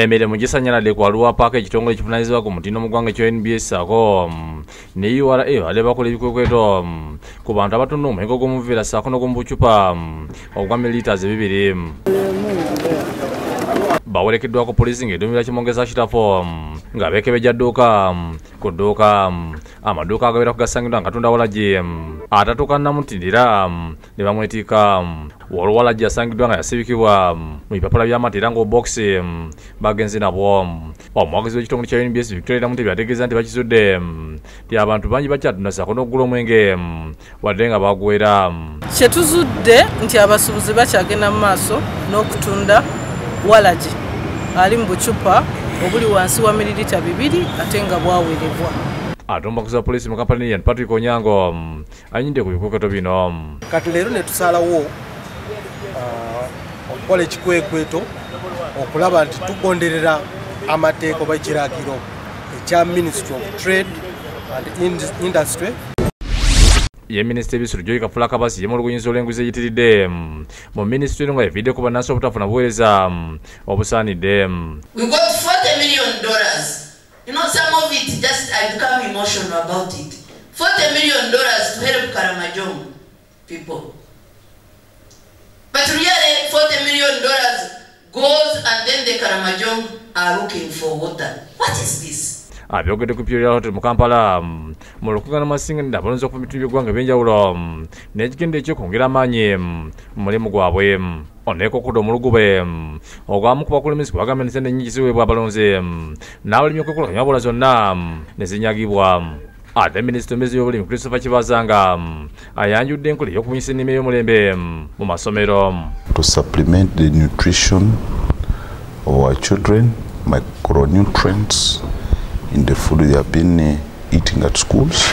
emirimu gisanyaladde ku aluwa paaka ekitongole ekivunanyizibwa ku mutindo mu ggwanga ekyo nbs ako mm, ne ura bale bakola ebikwekweto mm, ku bantu abatunda omwenge ogw'omuviira saako n'ogw'omubucupa mm, ogwa mililitas bibiri bawerekeddwako poliisi ng'eddumira kimongeza kitafo nga beekebejja dduuka ku dduuka amaduuka agabeera kugasangiddwa nga tunda walagi atatuuka namutindira ne bamwetiika waliwo walagi yasangiddwa nga yasibikibwa mu bipapula by'amata era ng'obokisi bagenzi nabwo omuwagizi w'ekitongole kya unbs victoria namutebi ategeeza nti bakizudde nti abantu bangi bakyatunda saako n'okugula omwenge wadde nga bagwera kyetuzudde nti abasuubuzi bakyagenda mu maaso n'okutunda walagi ali mu bucupa obuli wansi wa mililita bibiri ate nga bwawerebwa. Ate omubaguzi wa poliisi mu kampala niyan patrick onyango anyidde ku bikweketo bino kati leero ne tusalawo ah, okukola ekikwekweto okulaba nti tugonderera amateeka oba ekiragiro ekya ministry of trade and Ind- industry ye minisita ebisulu joyi kafula kabasi yemulugunyiza olw'enguzi eyitiridde mu minisitule nga eviiddeko bannansi obutafuna buweereza mm, obusaanidde. We got 40 million dollars. You know, some of it just I become emotional about it. 40 million dollars to help Karamajong people. But really, 40 million dollars goes and then the Karamajong are looking for water. What is this? Abyogedde ku imperial hotel mu kampala mm, mu lukugana masinga abalonzi okuva mitundu by'eggwanga ebyenjawulo mm, n'ekigendo ekyokwongera amaanyi mm, mu mulimu gwabwe oneko oneekokudde omulugube mm, ogwamu ku bakulembeze kubagamba nesente nyingi ziweebwa abalonzi mm, n'abalimi okwekulakanya wabula zonna ne zinyagibwa mm. ate minisita omezi y'obulimi christopher kibazanga mm, ayanjudde enkola ey'okubunyisa ennima y'omulembe mm, mu masomero mm. to supplement the nutrition of our children, micronutrients in the food they have been uh, eating at schools.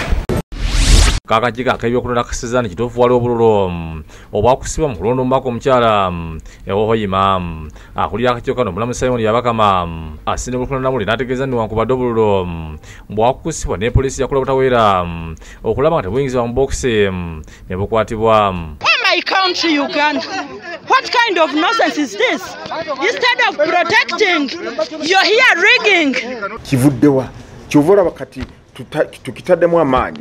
kaakakiiko ak'ebyokulonda kasezaani kituufu waliwo obululu mm, obwakusibwa mu kulonda omubaka omukyala mm, ewohoyima mm, akulira akakiiko kano omulamu simon yabakama mm, asinde bulukulonda muli n'ategeeza nti wankubadde obululu mm, bwakusibwa ne poliisi yakola butaweera mm, okulaba nga tebuyingizibwa mu bokisi mm, ne bukwatibwa mm. my country, Uganda. What kind of nonsense is this? Instead of protecting, you're here rigging. kivuddewa kyova olaba kati tuta- tukitaddemu amaanyi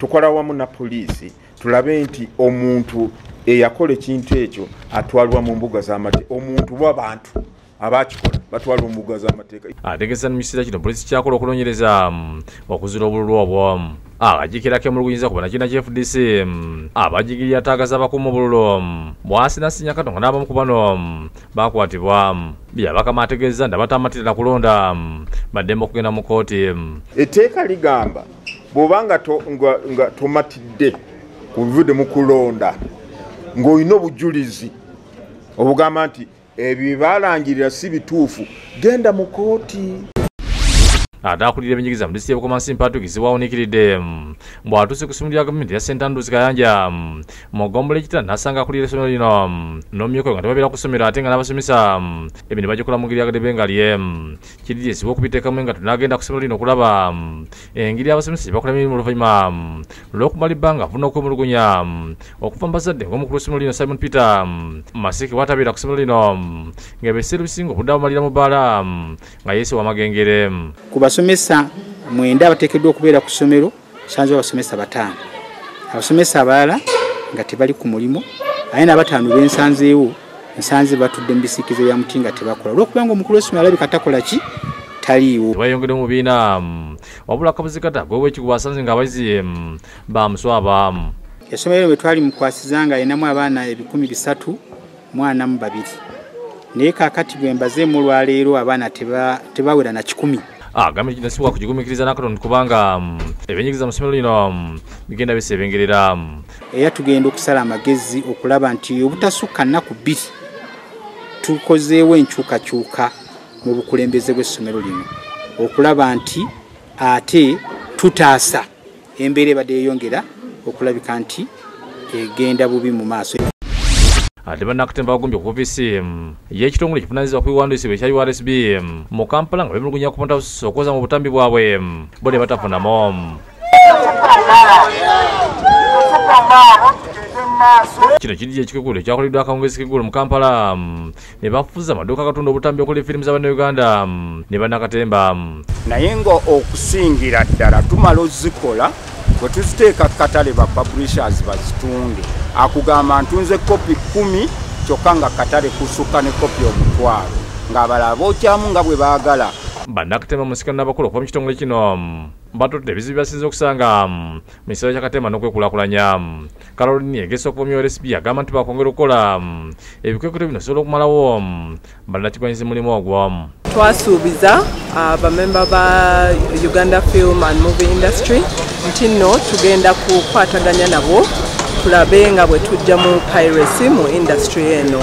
tukola wamu na poliisi tulabe nti omuntu eyakola ekintu ekyo atwalibwa mu mbuga z'amateeka omuntu bw'abantu abakikola batwalibwa mu mbuga z'amateeka ategeeza mu kiseera kino poliisi kyakola okunoonyereza mm, okuzira obululu obwo mm. akajiikirako emulugunyiza ku banakiina kya fdc mm, abajigirira ataagaza abakuuma obululu mm, bwasinasinya katonga n'abamu ku bano bakwatibwa byabakama ategeeza nti abatamatirira na kulonda baddembe okugenda mu kooti etteeka ligamba bw'oba nga to- nga- nga tomatidde ku bivudde mu kulonda ng'olina obujulizi obugamba nti ebyo bye baalangirira si bituufu. Genda mu kooti ate akulira ebyenjigiriza mu disitulikiti y'obukomansi patrick ziwawunikiridde mm, bw'atuuse ku ssomero lya gavumenti ya andrews kayanja mu ggombolo ekitala n'asanga akulira essomero lino mm, n'omumyuka nga tebabeera ku ssomero ate nga n'abasomesa mm, ebintu bagikola mu ngeri yagadebe nga lye mm, kiririzibwa okubiteekamu engato n'agenda ku ssomero lino okulaba engeri abasomesa gye bakola emirimu oluvannyuma mm, lw'okumala ebbanga afuna okwemulugunya okuva mu bazadde ng'omukulu w'essomero lino simon peter masiki watabeera ku ssomero lino ng'ebiseera ebisinga obudde abumalira mu bbaala nga yeesiwa amagengere mm. ku basomesa mwenda abateekeddwa okubeera ku ssomero sanze abasomesa bataano. Abasomesa abalala nga tebali ku mulimu aye nabataano bensanzeewo nsanze batudde mu bisiikizo bya muti nga tebakola. Olwokubanga omukulu w'essomero alabika takola ki? Taliiwo. Bayongere mu biina mm, wabula akabuzikata gwewe ekikuba asanze nga abayizi mm, bamuswaba mm. essomero bwe twali mukwasiza nga alinamu abaana ebikumi bisatu mwana mu babiri. Naye kaakati bwe mbazeemu olwaleero abaana teba- tebawera na kikumi agambye kinasibwa kugigumikiriza n'akatonda kubanga mm, ebyenyigiza mu ssomero lino mm, bigenda bisebengerera mm. era tugenda okusala amagezi okulaba nti obutasukka nnaku bbiri tukozeewo enkyukakyuka mu bukulembeze bw'essomero lino. Okulaba nti ate tutaasa. Embeera ebadde yeyongera okulabika nti egenda bubi mu maaso ate bannakatemba bagumbye ku ofiisi mm, y'ekitongole ekivunanyizibwa ku biwandiisibwa ekya ursb mm, mu kampala nga bemulugunya ku pontaus okwoza mu butambi bwabwe mm, bo ne batafunamu kino kiri ekikugulu ekyakoleddwa akawungezi kigulu mu kampala ne bafuza amaduuka agatunda obutambi okuli firimu z'abannayuganda ne bannakatemba naye nga okusingira ddala tumala ozikola bwe tuziteeka katale ba publishers bazitunde. Akugamba ntunze kopi kumi kyokka nga katale kusukka ne kopi omutwalo. Ng'abalala bookyamu nga bwe baagala bannakatemba musikano n'abakulu okuva mu kitongole kino mm, batudde ebizibu byasinze okusanga mm, mu kisero kyakatemba n'okwekulaakulanya mm. caroline egesa okuva mu rsb agamba nti bakwongera okukola mm, ebikwekuto bino sobola okumalawo mm, bannakigwanyiza mulimu ogwo mm. twasuubiza abamemba ba uganda film and movie industry nti nno tugenda kukwataganya nabo tulabe nga bwe tujja mu piracy mu industry eno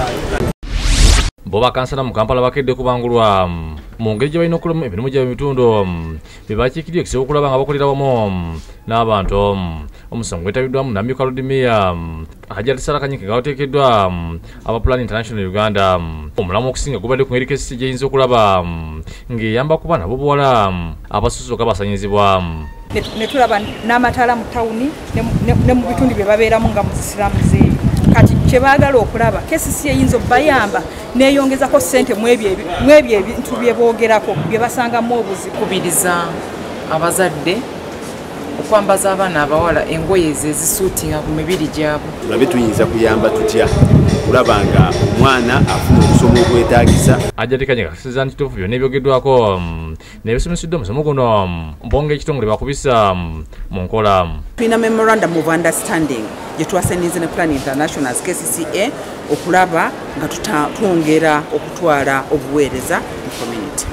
bo bakansana mu kampala bakedde kubangulwa mm, mu ngeri gye balina okulamu emirimu gyabwe ebitundu mm, bye bakiikirira ekisobola okulaba nga bakolera wamu mm, n'abantu mm. omusango gwetabiddwamu namyuka ludimiya hajati sarakanyike nga wateekeddwa mm, aba plan international uganda mm. omulamu okusinga gubadde ku ngeri kesisi gyeyinza okulaba mm, ng'eyamba kuba nabo buwala mm, abasusuka basanyizibwa mm. ne- tulaba n'amataala mu tawuni ne mu- bitundu bye babeeramu nga mu zisiramu zeeyo kyebaagala okulaba kesisi eyinza obbayamba neeyongezako ssente mu ebyo ebi- mu ebyo ebintu bye boogerako bye basangamu obuzibu kubiriza abazadde okwambaza abaana abawala engoye ezo ezisuutinga ku mibiri gyabwe. Tulabe tuyinza kuyamba tutya? Kulaba nga omwana afuna okusoma okwetagisa ajatikanye kakisiza nti tuufu byonna ebyogeddwako mm, n'ebisomesiddwa omusomo guno mm, mbonga ekitongole bakubisa mm, mu nkola tulina memorandum of understanding gye twasanize ne plan internationals kcca okulaba nga twongera okutwala obuweereza mu community